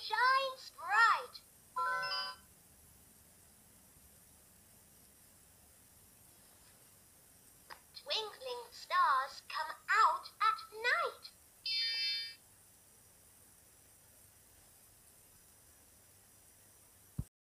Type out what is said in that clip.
shines bright. Twinkle.